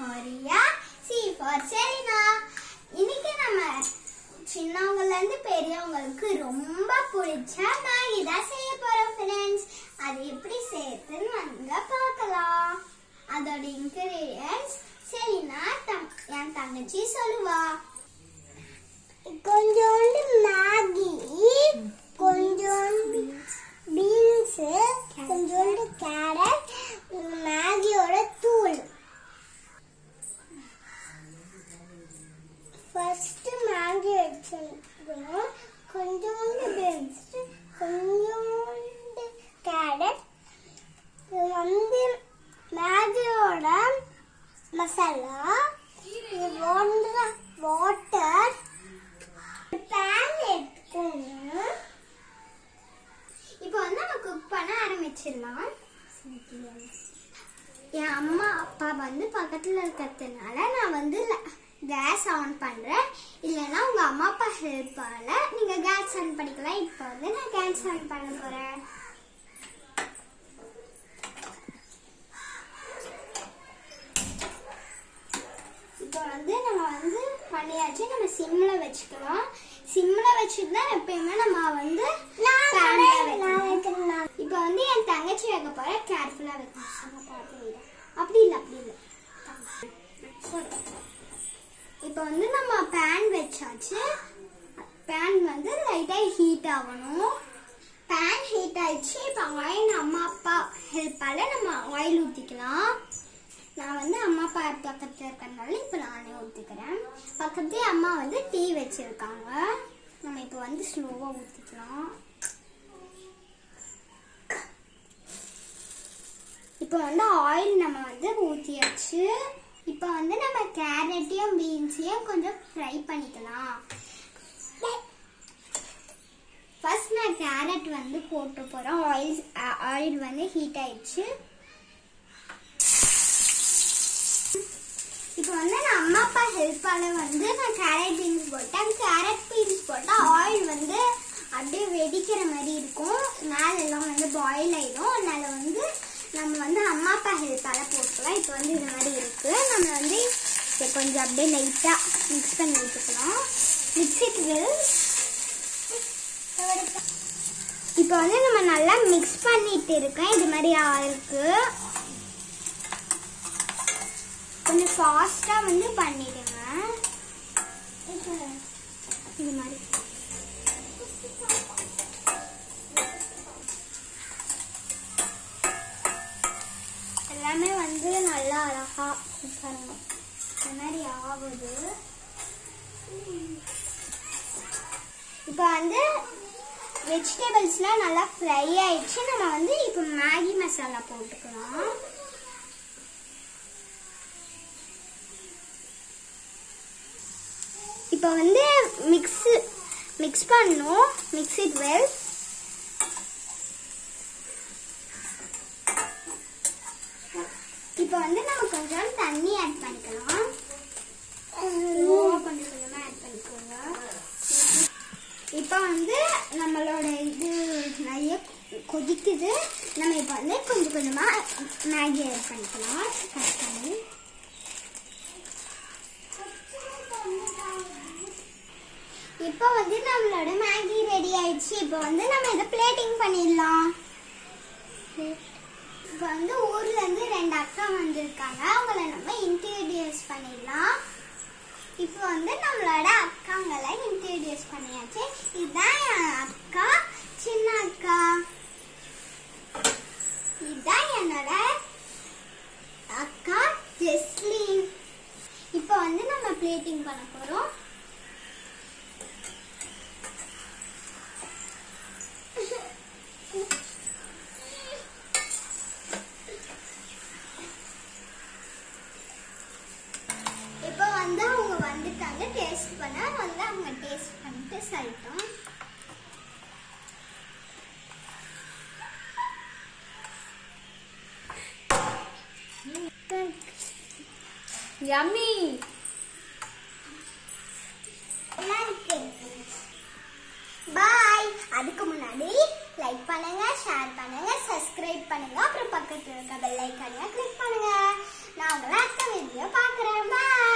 Korea C for Serena இன்னைக்கு நம்ம சின்னவங்கலேருந்து பெரியவங்களுக்கு ரொம்ப பிடிச்ச மேகி தான் செய்ய போகிறோம் ஃப்ரெண்ட்ஸ் அது எப்படி சேர்த்துன்னு வாங்க பார்க்கலாம். அதோட இன்க்ரீடியன்ஸ் செரினா தம் என் தங்கச்சி சொல்லுவா. கொஞ்சம் வந்து பக்கத்துல இருக்கிறதுனால நான் வந்து கேஸ் ஆன் பண்றேன். இல்லைன்னா உங்க அம்மா அப்பா ஹெல்ப்பால நீங்க கேஸ் ஆன் பண்ணிக்கலாம். இப்போ வந்து நான் கேஸ் ஆன் பண்ண போறேன் இப்போ வந்து நம்ம வந்து பண்ணியாச்சு நம்ம சிம்ல வச்சுக்கலாம் சிம்ல வச்சுட்டு தான் எப்பயுமே நம்ம வந்து pan ல வைக்கணும். இப்போ வந்து என் தங்கச்சி வைக்க போற கேர்ஃபுல்லா வைக்கணும் சொன்ன பார்த்து வைடா. அப்படி இல்லை அப்படி இல்லை இப்போ வந்து நம்ம பேன் வச்சாச்சு. பேன் வந்து லைட்டாக ஹீட் ஆகணும். பேன் ஹீட் ஆயிடுச்சு. இப்போ ஆயில் அம்மா அப்பா ஹெல்ப்பால் நம்ம ஆயில் ஊற்றிக்கலாம் நான் வந்து அம்மா அப்பா பக்கத்தில் இருக்கிறதுனால இப்போ நானே ஊற்றிக்கிறேன் பக்கத்துலேயே அம்மா வந்து டீ வச்சுருக்காங்க. நம்ம இப்போ வந்து ஸ்லோவாக ஊற்றிக்கலாம் இப்போ வந்து ஆயில் நம்ம வந்து ஊற்றியாச்சு இப்போ வந்து நம்ம கேரட்டையும் பீன்ஸையும் கொஞ்சம் ஃப்ரை பண்ணிக்கலாம். ஃபர்ஸ்ட் நான் கேரட் வந்து போட்டு போகிறேன் ஆயில் ஆயில் வந்து ஹீட் ஆயிடுச்சு. இப்போ வந்து நான் அம்மா அப்பா ஹெல்ப்பால் வந்து நான் கேரட் பீன்ஸ் போட்டேன். கேரட் பீன்ஸ் போட்டால் ஆயில் வந்து அப்படியே வெடிக்கிற மாதிரி இருக்கும். மேலெல்லாம் வந்து பாயில் ஆயிடும். அதனால வந்து நம்ம வந்து அம்மா அப்பா ஹெல்ப்பால் போட்டுக்கலாம். இப்போ வந்து இது மாதிரி இருக்கும் கொஞ்சம் அப்படியே லைட்டாக மிக்ஸ் பண்ணி வச்சுக்கலாம் மிக்ஸிக்கு இப்போ வந்து நம்ம நல்லா மிக்ஸ் பண்ணிட்டு இருக்கேன். இது மாதிரி ஆளுக்கு கொஞ்சம் ஃபாஸ்ட்டாக வந்து பண்ணிடுங்க. இது மாதிரி. எல்லாமே வந்து நல்லா அழகாக பாருங்க இந்த மாதிரி ஆகுது. இப்போ வந்து வெஜிடபிள்ஸ்லாம் நல்லா ஃப்ரை ஆயிடுச்சு. நம்ம வந்து இப்போ மேகி மசாலா போட்டுக்கலாம். இப்போ வந்து மிக்ஸு மிக்ஸ் பண்ணணும். மிக்ஸ் இட் வெல் இப்போ வந்து நம்ம கொஞ்சம் தண்ணி ஆட் பண்ணிக்கலாம். கொஞ்சம் கொஞ்சமாக ஆட் பண்ணிக்கோங்க. இப்போ வந்து நம்மளோட இது நிறைய கொதிக்குது. நம்ம இப்போ வந்து கொஞ்சம் கொஞ்சமாக மேகி ஆட் பண்ணிக்கலாம். கட் பண்ணி இப்போ வந்து நம்மளோட மேகி ரெடி ஆயிடுச்சு. இப்போ வந்து நம்ம இதை பிளேட்டிங் பண்ணிடலாம். இப்போ வந்து ஊர்ல இருந்து அவங்கள நம்ம இன்ட்ரடியூஸ் பண்ணிடலாம். இப்போ வந்து நம்மளோட அக்காங்களை இன்ட்ரடியூஸ் பண்ணியாச்சு. இதுதான் என் அக்கா சின்ன அக்கா. இதுதான் என்னோட அக்கா ஜெஸ்லின். இப்போ வந்து நம்ம பிளேட்டிங் பண்ண போறோம். யம்மி பாய் அதுக்கு முன்னாடி லைக் பண்ணுங்க ஷேர் பண்ணுங்க சப்ஸ்கிரைப் பண்ணுங்க. அப்புறம் பக்கத்துல இருக்க பெல் ஐக்கானையும் கிளிக் பண்ணுங்க. நான் உங்களை அடுத்த வீடியோ பார்க்குறேன். பாய்